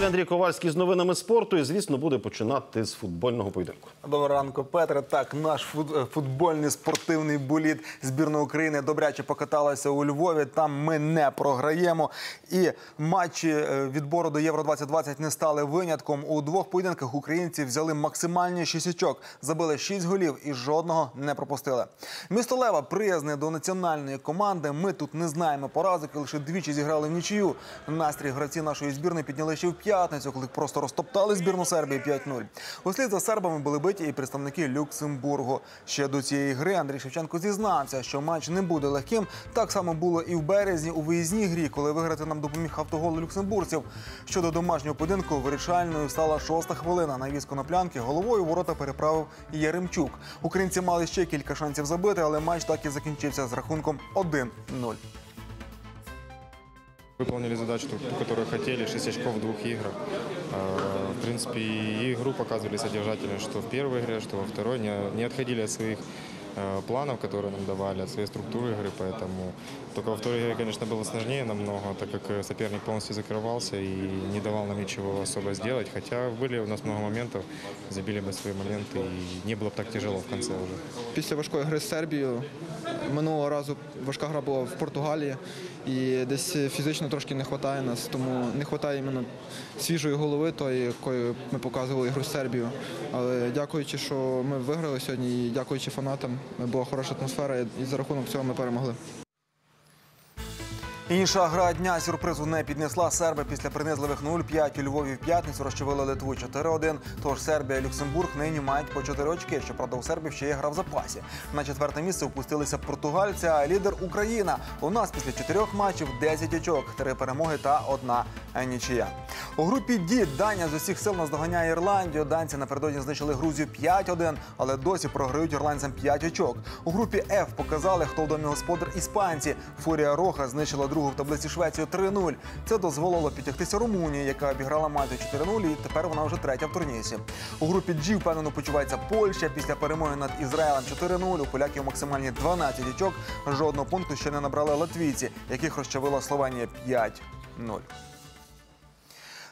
далі Андрій Ковальський з новинами спорту і, звісно, буде починати з футбольного поєдинку. Доброго ранку, Петре. Так, наш е, футбольний спортивний боліт збірної України добряче покаталася у Львові. Там ми не програємо. І матчі е, відбору до Євро 2020 не стали винятком. У двох поєдинках українці взяли максимальні шість забили шість голів і жодного не пропустили. Місто Лева приязне до національної команди. Ми тут не знаємо поразок і лише двічі зіграли в нічию. Настрій гравці нашої збірної підняли ще в п'ятницю, коли просто розтоптали збірну Сербії 5-0. Услід за сербами були биті і представники Люксембургу. Ще до цієї гри Андрій Шевченко зізнався, що матч не буде легким. Так само було і в березні у виїзній грі, коли виграти нам допоміг автогол люксембурців. Щодо домашнього поєдинку, вирішальною стала шоста хвилина. На візку на плянки головою ворота переправив Яремчук. Українці мали ще кілька шансів забити, але матч так і закінчився з рахунком 1-0. Выполнили задачу, ту, которую хотели, 6 очков в двух играх. А, В принципе, и игру показывали содержательно, что в первой игре, что во второй. Не, не отходили от своих э, планов, которые нам давали, от своей структуры игры, поэтому только во второй игре, конечно, было сложнее намного, так как э, соперник полностью закрывался и не давал нам ничего особо сделать, хотя были у нас много моментов, забили бы свои моменты и не было бы так тяжело в конце уже. Після важкої гри з Сербією минулого разу важка гра була в Португалії і десь фізично трошки не вистачає нас, тому не вистачає іменно свіжої голови, тої, якою ми показували ігру з Сербією. Але дякуючи, що ми виграли сьогодні, і дякуючи фанатам, була хороша атмосфера, і за рахунок цього ми перемогли. Інша гра дня сюрпризу не піднесла. Серби після принизливих 0-5 у Львові в п'ятницю розчавили Литву 4-1. Тож Сербія і Люксембург нині мають по 4 очки. Щоправда, у Сербів ще є гра в запасі. На четверте місце впустилися португальці, а лідер Україна. У нас після чотирьох матчів 10 очок, три перемоги та одна нічия. У групі Ді Данія з усіх сил наздоганяє Ірландію. Данці напередодні знищили Грузію 5-1, але досі програють ірландцям 5 очок. У групі Ф показали, хто в домі господар іспанці. Фурія Роха знищила другу в таблиці Швецію 3-0. Це дозволило підтягтися Румунії, яка обіграла Мальту 4-0, і тепер вона вже третя в турнірі. У групі G впевнено почувається Польща. Після перемоги над Ізраїлем 4-0. У поляків максимальні 12 дітьок. Жодного пункту ще не набрали латвійці, яких розчавила Словенія 5-0.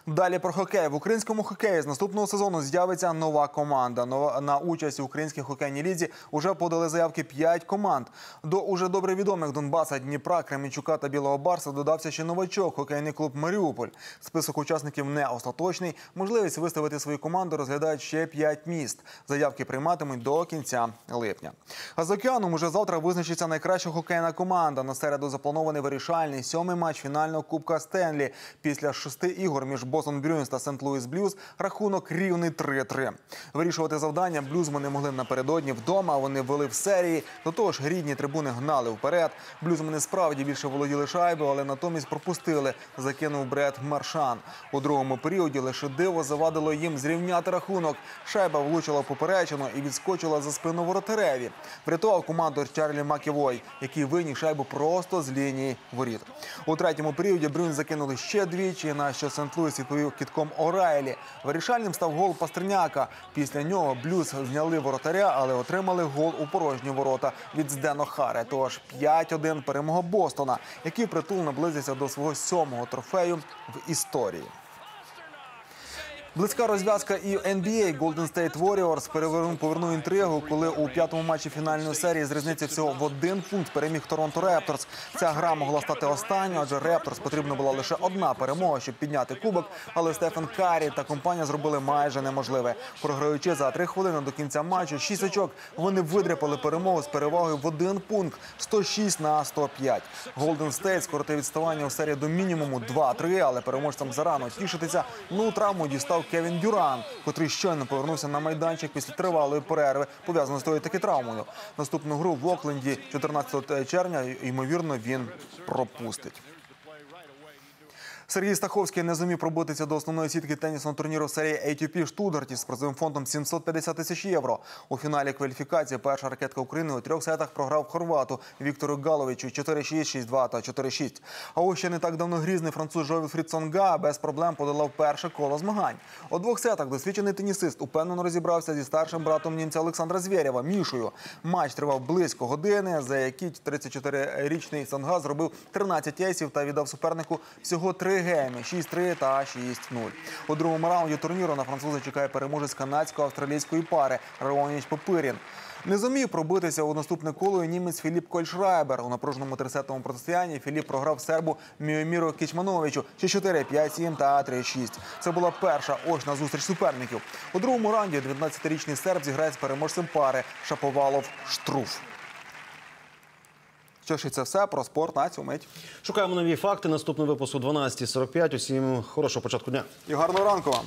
Далі про хокей в українському хокеї з наступного сезону з'явиться нова команда. На участь у українській хокейній лізі вже подали заявки 5 команд. До уже добре відомих Донбаса, Дніпра, Кременчука та Білого Барса додався ще новачок хокейний клуб Маріуполь. Список учасників не остаточний. Можливість виставити свою команду розглядають ще 5 міст. Заявки прийматимуть до кінця липня. А з океаном уже завтра визначиться найкраща хокейна команда. На середу запланований вирішальний сьомий матч фінального кубка Стенлі. Після шести ігор між Бостон Брюінс та Сент-Луіс Блюз рахунок рівний 3-3. Вирішувати завдання блюзмани могли напередодні вдома. Вони вели в серії. До того ж, рідні трибуни гнали вперед. Блюзмани справді більше володіли шайбою, але натомість пропустили. Закинув Бред Маршан. У другому періоді лише диво завадило їм зрівняти рахунок. Шайба влучила в поперечину і відскочила за спину воротареві. Врятував команду Чарлі Маківой, який виніг шайбу просто з лінії воріт. У третьому періоді Брюн закинули ще двічі, на що Сент-Луіс відповів кітком Орайлі. Вирішальним став гол Пастерняка. Після нього блюз зняли воротаря, але отримали гол у порожні ворота від Здено Харе. Тож 5-1 перемога Бостона, який притул наблизився до свого сьомого трофею в історії. Близька розв'язка і NBA. Golden State Warriors повернув інтригу, коли у п'ятому матчі фінальної серії з різниці всього в один пункт переміг Торонто Raptors. Ця гра могла стати останньою, адже Raptors потрібна була лише одна перемога, щоб підняти кубок. Але Стефен Карі та компанія зробили майже неможливе. Програючи за три хвилини до кінця матчу, шість очок вони видряпали перемогу з перевагою в один пункт 106 на 105. Golden State скоротив відставання у серії до мінімуму 2-3, але переможцям зарано тішитися. Ну травму дістав Кевін Дюран, котрий щойно повернувся на майданчик після тривалої перерви, пов'язаної з тою таки травмою. Наступну гру в Окленді 14 червня, ймовірно, він пропустить. Сергій Стаховський не зумів пробитися до основної сітки тенісного турніру серії ATP Штутгарті з призовим фондом 750 тисяч євро. У фіналі кваліфікації перша ракетка України у трьох сетах програв хорвату Віктору Галовичу 4-6, 6-2 та 4-6. А ось ще не так давно грізний француз Жовіфрід Сонга без проблем подолав перше коло змагань. У двох сетах досвідчений тенісист упевнено розібрався зі старшим братом німця Олександра Звєрєва Мішою. Матч тривав близько години, за які 34-річний Сонга зробив 13 ейсів та віддав супернику всього три три гейми 6-3 та 6-0. У другому раунді турніру на француза чекає переможець канадсько-австралійської пари Реоніч Попирін. Не зумів пробитися у наступне коло і німець Філіп Кольшрайбер. У напруженому трисетовому протистоянні Філіп програв сербу Міоміру Кічмановичу 6-4, 5-7 та 3-6. Це була перша очна зустріч суперників. У другому раунді 19-річний серб зіграє з переможцем пари Шаповалов Штруф. Що ж і це все про спорт на цю мить. Шукаємо нові факти. Наступний випуск о 12.45. Усім хорошого початку дня. І гарного ранку вам.